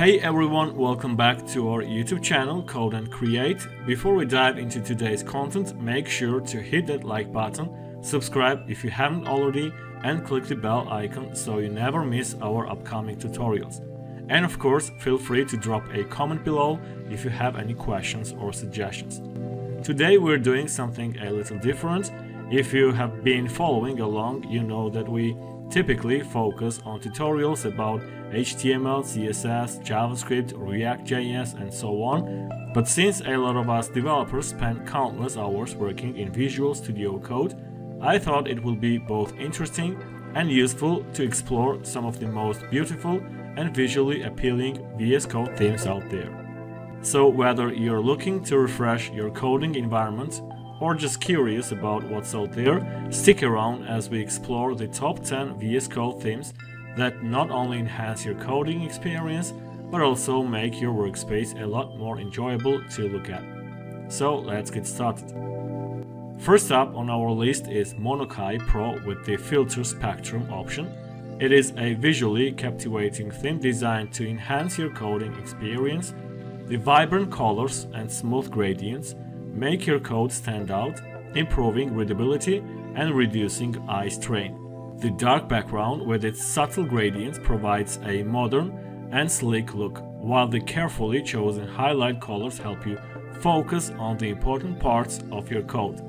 Hey everyone, welcome back to our YouTube channel Code and Create. Before we dive into today's content, make sure to hit that like button, subscribe if you haven't already, and click the bell icon so you never miss our upcoming tutorials. And of course, feel free to drop a comment below if you have any questions or suggestions. Today we're doing something a little different. If you have been following along, you know that we typically focus on tutorials about HTML, CSS, JavaScript, React.js and so on. But since a lot of us developers spend countless hours working in Visual Studio Code, I thought it would be both interesting and useful to explore some of the most beautiful and visually appealing VS Code themes out there. So whether you're looking to refresh your coding environment or just curious about what's out there, stick around as we explore the top 10 VS Code themes that not only enhance your coding experience, but also make your workspace a lot more enjoyable to look at. So let's get started. First up on our list is Monokai Pro with the Filter Spectrum option. It is a visually captivating theme designed to enhance your coding experience. The vibrant colors and smooth gradients make your code stand out, improving readability and reducing eye strain. The dark background with its subtle gradients provides a modern and sleek look, while the carefully chosen highlight colors help you focus on the important parts of your code.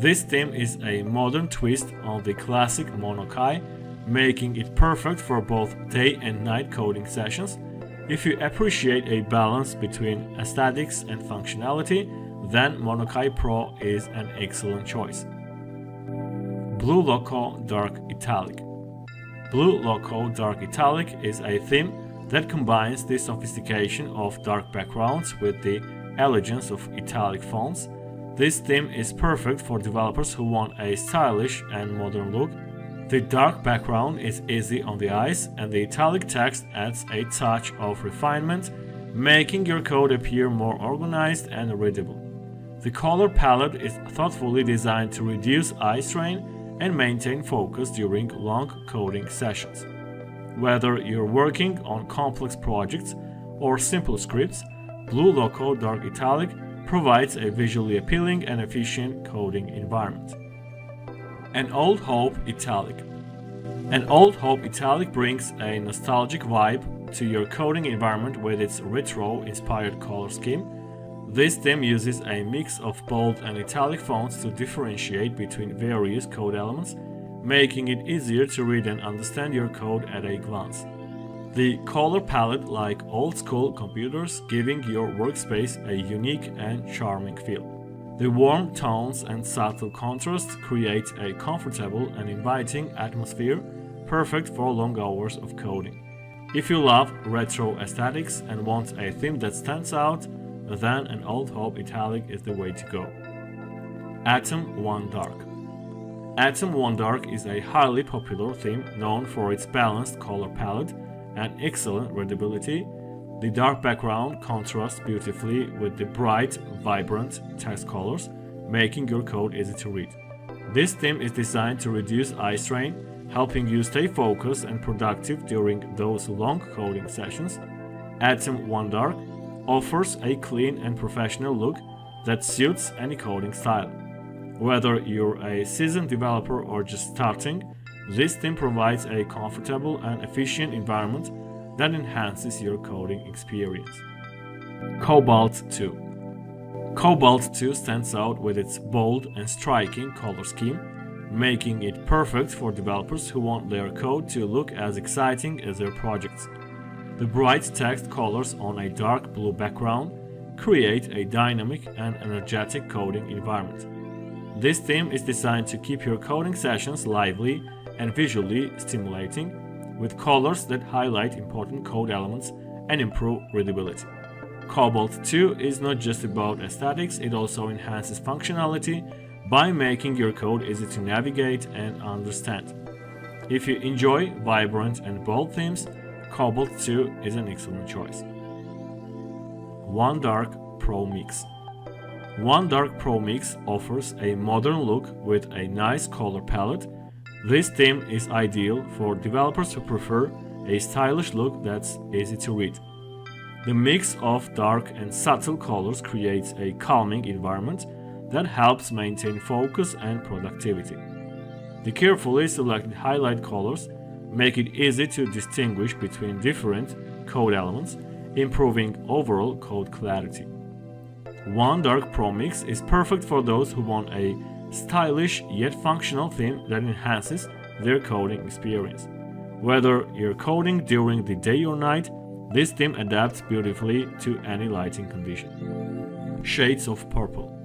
This theme is a modern twist on the classic Monokai, making it perfect for both day and night coding sessions. If you appreciate a balance between aesthetics and functionality, then Monokai Pro is an excellent choice. Bluloco Dark Italic Bluloco Dark Italic is a theme that combines the sophistication of dark backgrounds with the elegance of italic fonts. This theme is perfect for developers who want a stylish and modern look. The dark background is easy on the eyes and the italic text adds a touch of refinement, making your code appear more organized and readable. The color palette is thoughtfully designed to reduce eye strain and maintain focus during long coding sessions. Whether you're working on complex projects or simple scripts, Bluloco Dark Italic provides a visually appealing and efficient coding environment. An Old Hope Italic An Old Hope Italic brings a nostalgic vibe to your coding environment with its retro-inspired color scheme this theme uses a mix of bold and italic fonts to differentiate between various code elements, making it easier to read and understand your code at a glance. The color palette like old school computers giving your workspace a unique and charming feel. The warm tones and subtle contrast create a comfortable and inviting atmosphere perfect for long hours of coding. If you love retro aesthetics and want a theme that stands out, then an Old Hope Italic is the way to go. Atom 1 Dark Atom 1 Dark is a highly popular theme known for its balanced color palette and excellent readability. The dark background contrasts beautifully with the bright, vibrant text colors, making your code easy to read. This theme is designed to reduce eye strain, helping you stay focused and productive during those long coding sessions. Atom 1 Dark offers a clean and professional look that suits any coding style. Whether you're a seasoned developer or just starting, this theme provides a comfortable and efficient environment that enhances your coding experience. Cobalt 2 Cobalt 2 stands out with its bold and striking color scheme, making it perfect for developers who want their code to look as exciting as their projects. The bright text colors on a dark blue background create a dynamic and energetic coding environment. This theme is designed to keep your coding sessions lively and visually stimulating, with colors that highlight important code elements and improve readability. Cobalt 2 is not just about aesthetics, it also enhances functionality by making your code easy to navigate and understand. If you enjoy vibrant and bold themes, Cobalt 2 is an excellent choice. One Dark Pro Mix One Dark Pro Mix offers a modern look with a nice color palette. This theme is ideal for developers who prefer a stylish look that's easy to read. The mix of dark and subtle colors creates a calming environment that helps maintain focus and productivity. The carefully selected highlight colors make it easy to distinguish between different code elements, improving overall code clarity. One Dark Pro Mix is perfect for those who want a stylish yet functional theme that enhances their coding experience. Whether you're coding during the day or night, this theme adapts beautifully to any lighting condition. Shades of Purple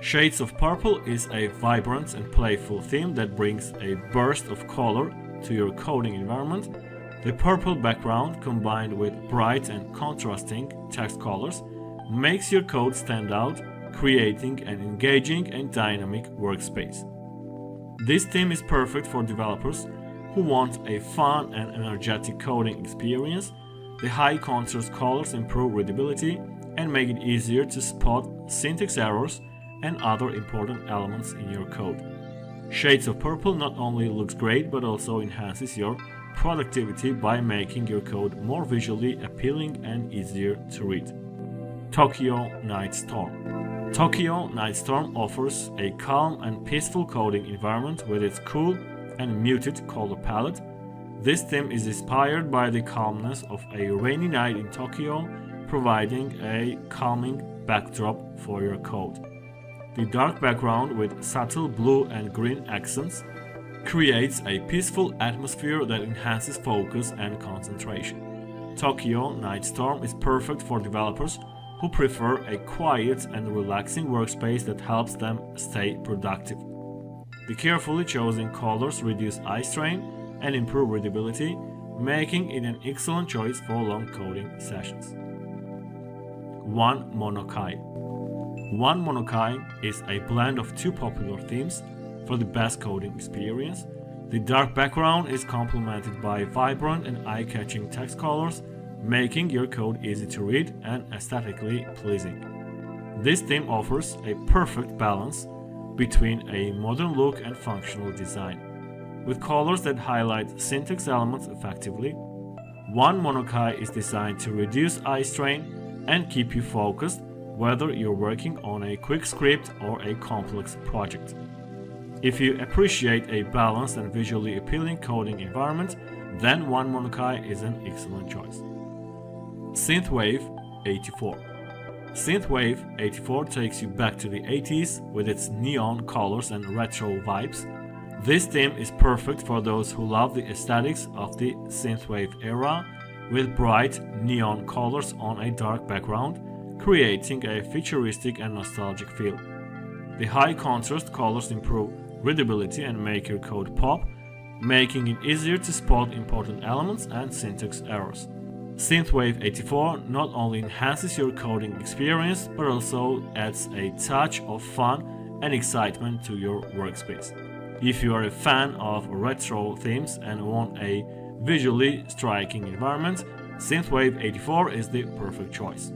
Shades of Purple is a vibrant and playful theme that brings a burst of color to your coding environment. The purple background combined with bright and contrasting text colors makes your code stand out, creating an engaging and dynamic workspace. This theme is perfect for developers who want a fun and energetic coding experience. The high contrast colors improve readability and make it easier to spot syntax errors and other important elements in your code. Shades of Purple not only looks great but also enhances your productivity by making your code more visually appealing and easier to read. Tokyo Night Storm Tokyo Night Storm offers a calm and peaceful coding environment with its cool and muted color palette. This theme is inspired by the calmness of a rainy night in Tokyo, providing a calming backdrop for your code. The dark background with subtle blue and green accents creates a peaceful atmosphere that enhances focus and concentration. Tokyo Night Storm is perfect for developers who prefer a quiet and relaxing workspace that helps them stay productive. The carefully chosen colors reduce eye strain and improve readability, making it an excellent choice for long coding sessions. One Monokai one Monokai is a blend of two popular themes for the best coding experience. The dark background is complemented by vibrant and eye-catching text colors, making your code easy to read and aesthetically pleasing. This theme offers a perfect balance between a modern look and functional design. With colors that highlight syntax elements effectively, one Monokai is designed to reduce eye strain and keep you focused whether you're working on a quick script or a complex project. If you appreciate a balanced and visually appealing coding environment, then One Monokai is an excellent choice. Synthwave 84 Synthwave 84 takes you back to the 80s with its neon colors and retro vibes. This theme is perfect for those who love the aesthetics of the synthwave era with bright neon colors on a dark background creating a futuristic and nostalgic feel. The high contrast colors improve readability and make your code pop, making it easier to spot important elements and syntax errors. Synthwave 84 not only enhances your coding experience but also adds a touch of fun and excitement to your workspace. If you are a fan of retro themes and want a visually striking environment, Synthwave 84 is the perfect choice.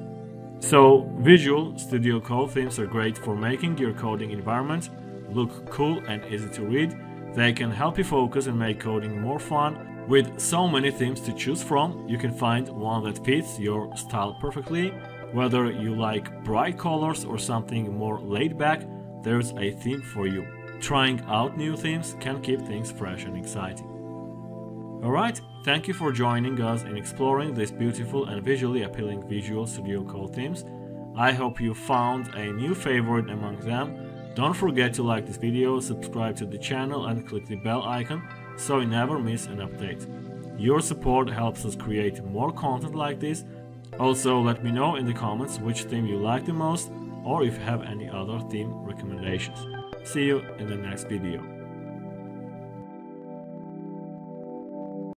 So, Visual Studio Code themes are great for making your coding environment look cool and easy to read. They can help you focus and make coding more fun. With so many themes to choose from, you can find one that fits your style perfectly. Whether you like bright colors or something more laid back, there's a theme for you. Trying out new themes can keep things fresh and exciting. Alright, thank you for joining us in exploring these beautiful and visually appealing Visual Studio Code themes. I hope you found a new favorite among them. Don't forget to like this video, subscribe to the channel and click the bell icon so you never miss an update. Your support helps us create more content like this. Also let me know in the comments which theme you like the most or if you have any other theme recommendations. See you in the next video.